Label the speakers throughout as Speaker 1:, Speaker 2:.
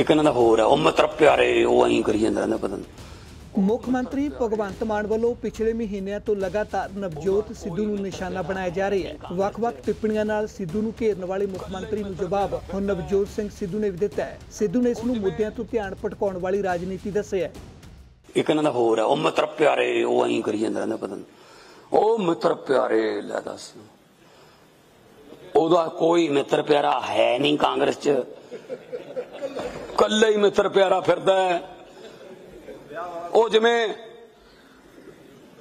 Speaker 1: ਇੱਕ ਇਹਨਾਂ ਦਾ ਹੋਰ ਆ ਉਹ ਮਤਰ ਪਿਆਰੇ ਉਹ ਐਂ ਕਰੀ ਜਾਂਦਾ ਰਹਿੰਦਾ ਪਤਾ ਨਹੀਂ
Speaker 2: ਮੁੱਖ ਮੰਤਰੀ ਭਗਵੰਤ ਮਾਨ ਵੱਲੋਂ ਪਿਛਲੇ ਮਹੀਨਿਆਂ ਤੋਂ ਲਗਾਤਾਰ ਨਵਜੋਤ ਸਿੱਧੂ ਨੂੰ ਨਿਸ਼ਾਨਾ ਬਣਾਇਆ ਜਾ ਰਿਹਾ ਹੈ। ਵੱਖ-ਵੱਖ ਟਿੱਪਣੀਆਂ ਨਾਲ ਸਿੱਧੂ ਨੂੰ ਘੇਰਨ ਵਾਲੇ ਮੁੱਖ ਮੰਤਰੀ ਨੂੰ ਜਵਾਬ ਹੁਣ ਨਵਜੋਤ ਸਿੰਘ ਸਿੱਧੂ ਨੇ ਵੀ ਦਿੱਤਾ ਹੈ। ਸਿੱਧੂ ਨੇ ਇਸ ਨੂੰ ਮੁੱਦਿਆਂ ਤੋਂ ਧਿਆਨ ਭਟਕਾਉਣ ਵਾਲੀ ਰਾਜਨੀਤੀ ਦੱਸਿਆ ਹੈ।
Speaker 1: ਇੱਕ ਇਹਨਾਂ ਦਾ ਹੋਰ ਆ ਉਹ ਮਤਰ ਪਿਆਰੇ ਉਹ ਐਂ ਕਰੀ ਜਾਂਦਾ ਰਹਿੰਦਾ ਪਤਾ ਨਹੀਂ ਉਹ ਮਿੱਤਰ ਪਿਆਰੇ ਲੈ ਦੱਸ। ਉਹਦਾ ਕੋਈ ਮਿੱਤਰ ਪਿਆਰਾ ਹੈ ਨਹੀਂ ਕਾਂਗਰਸ 'ਚ। ਕੱਲੇ ਹੀ ਮਿੱਤਰ ਪਿਆਰਾ ਫਿਰਦਾ ਹੈ। ਉਹ ਜਿਵੇਂ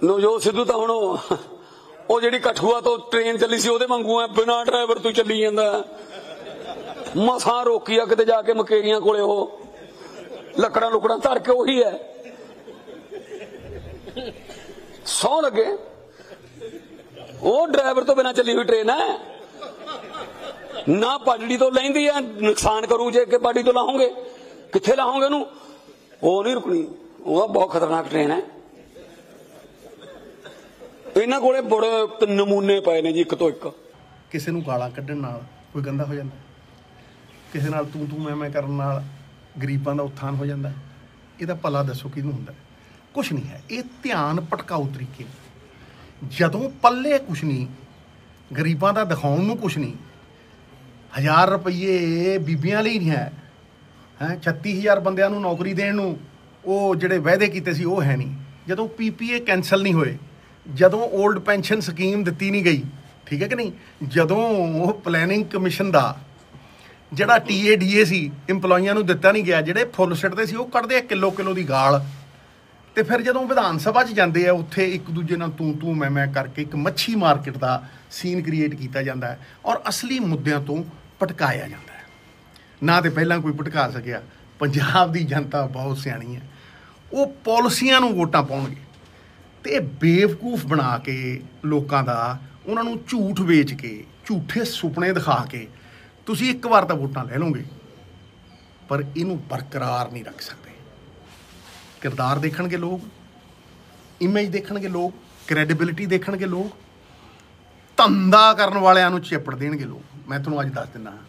Speaker 1: ਨਵਜੋਤ ਸਿੱਧੂ ਤਾਂ ਹੁਣ ਉਹ ਜਿਹੜੀ ਕਠੂਆ ਤੋਂ ਟ੍ਰੇਨ ਚੱਲੀ ਸੀ, ਉਹਦੇ ਵਾਂਗੂ ਆ ਬਿਨਾਂ ਡਰਾਈਵਰ ਤੋਂ ਚੱਲੀ ਜਾਂਦਾ ਮਸਾਂ ਰੋਕੀ ਆ ਕਿਤੇ ਜਾ ਕੇ ਮਕੇਰੀਆਂ ਕੋਲੇ ਉਹ ਲੱਕੜਾਂ ਲੁਕੜਾਂ ਧਰ ਕੇ ਉਹੀ ਹੈ। ਸੌ ਲੱਗੇ। ਉਹ ਡਰਾਈਵਰ ਤੋਂ ਬਿਨਾਂ ਚੱਲੀ ਹੋਈ ਟ੍ਰੇਨ ਹੈ। ਨਾ ਪਟੜੀ ਤੋਂ ਲੈਂਦੀ ਹੈ ਨੁਕਸਾਨ ਕਰੂ ਜੇ ਕਿ ਪਾੜੀ ਤੋਂ ਲਾਹੋਗੇ। ਕਿੱਥੇ ਲਾਹੋਗੇ ਉਹਨੂੰ? ਉਹ ਨਹੀਂ ਰੁਕਣੀ। ਉਹ ਬਹੁਤ ਖਤਰਨਾਕ ਟ੍ਰੇਨ ਹੈ ਇਹਨਾਂ ਕੋਲੇ ਬੜੇ ਨਮੂਨੇ ਪਏ ਨੇ ਜੀ, ਇੱਕ ਤੋਂ ਇੱਕ।
Speaker 3: ਕਿਸੇ ਨੂੰ ਗਾਲਾਂ ਕੱਢਣ ਨਾਲ ਕੋਈ ਗੰਦਾ ਹੋ ਜਾਂਦਾ। ਕਿਸੇ ਨਾਲ ਤੂੰ ਤੂੰ ਮੈਂ ਮੈਂ ਕਰਨ ਨਾਲ ਗਰੀਬਾਂ ਦਾ ਉত্থাਨ ਹੋ ਜਾਂਦਾ। ਇਹਦਾ ਭਲਾ ਦੱਸੋ ਕਿਹਨੂੰ ਹੁੰਦਾ। ਕੁਝ ਨਹੀਂ ਹੈ। ਇਹ ਧਿਆਨ ਭਟਕਾਊ ਤਰੀਕੇ ਜਦੋਂ ਪੱਲੇ ਕੁਝ ਨਹੀਂ, ਗਰੀਬਾਂ ਦਾ ਦਿਖਾਉਣ ਨੂੰ ਕੁਝ ਨਹੀਂ ਹਜ਼ਾਰ ਰੁਪਏ ਬੀਬੀਆਂ ਲਈ ਨਹੀਂ ਹੈ। ਹੈ 36000 ਬੰਦਿਆਂ ਨੂੰ ਨੌਕਰੀ ਦੇਣ ਨੂੰ ਉਹ ਜਿਹੜੇ ਵਾਅਦੇ ਕੀਤੇ ਸੀ, ਉਹ ਹੈ ਨਹੀਂ। ਜਦੋਂ ਪੀਪੀਏ ਕੈਨਸਲ ਨਹੀਂ ਹੋਏ, ਜਦੋਂ 올ਡ ਪੈਨਸ਼ਨ ਸਕੀਮ ਦਿੱਤੀ ਨਹੀਂ ਗਈ, ਠੀਕ ਹੈ ਕਿ ਨਹੀਂ? ਜਦੋਂ ਉਹ ਪਲੈਨਿੰਗ ਕਮਿਸ਼ਨ ਦਾ ਜਿਹੜਾ ਟੀਏਡੀਏ ਸੀ EMPLOYੀਆਂ ਨੂੰ ਦਿੱਤਾ ਨਹੀਂ ਗਿਆ, ਜਿਹੜੇ ਫੁੱਲ ਸਿੱਟਦੇ ਸੀ, ਉਹ ਕੱਢਦੇ ਆ ਕਿਲੋ ਕਿਲੋ ਦੀ ਗਾਲ। ਤੇ ਫਿਰ ਜਦੋਂ ਵਿਧਾਨ ਸਭਾ 'ਚ ਜਾਂਦੇ ਆ, ਉੱਥੇ ਇੱਕ ਦੂਜੇ ਨਾਲ ਤੂੰ ਤੂੰ ਮੈਂ ਮੈਂ ਕਰਕੇ ਇੱਕ ਮੱਛੀ ਮਾਰਕੀਟ ਦਾ ਸੀਨ ਕ੍ਰੀਏਟ ਕੀਤਾ ਜਾਂਦਾ ਹੈ ਔਰ ਅਸਲੀ ਮੁੱਦਿਆਂ ਤੋਂ ਭਟਕਾਇਆ ਜਾਂਦਾ ਹੈ। ਨਾ ਤੇ ਪਹਿਲਾਂ ਕੋਈ ਭਟਕਾ ਸਕਿਆ। ਪੰਜਾਬ ਦੀ ਜਨਤਾ ਬਹੁਤ ਸਿਆਣੀ ਹੈ। ਉਹ ਪਾਲਿਸੀਆਂ ਨੂੰ ਵੋਟਾਂ ਪਾਉਣਗੇ ਤੇ ਇਹ ਬੇਵਕੂਫ ਬਣਾ ਕੇ ਲੋਕਾਂ ਦਾ, ਉਹਨਾਂ ਨੂੰ ਝੂਠ ਵੇਚ ਕੇ, ਝੂਠੇ ਸੁਪਨੇ ਦਿਖਾ ਕੇ ਤੁਸੀਂ ਇੱਕ ਵਾਰ ਤਾਂ ਵੋਟਾਂ ਲੈ ਲਓਗੇ, ਪਰ ਇਹਨੂੰ ਬਰਕਰਾਰ ਨਹੀਂ ਰੱਖ ਸਕਦੇ। ਕਿਰਦਾਰ ਦੇਖਣਗੇ ਲੋਕ ਇਮੇਜ ਦੇਖਣਗੇ ਲੋਕ ਕ੍ਰੈਡੀਬਿਲਿਟੀ ਦੇਖਣਗੇ ਲੋਕ, ਧੰਦਾ ਕਰਨ ਵਾਲਿਆਂ ਨੂੰ ਚਿਪੜ ਦੇਣਗੇ ਲੋਕ। ਮੈਂ ਤੁਹਾਨੂੰ ਅੱਜ ਦੱਸ ਦਿੰਦਾ ਹਾਂ।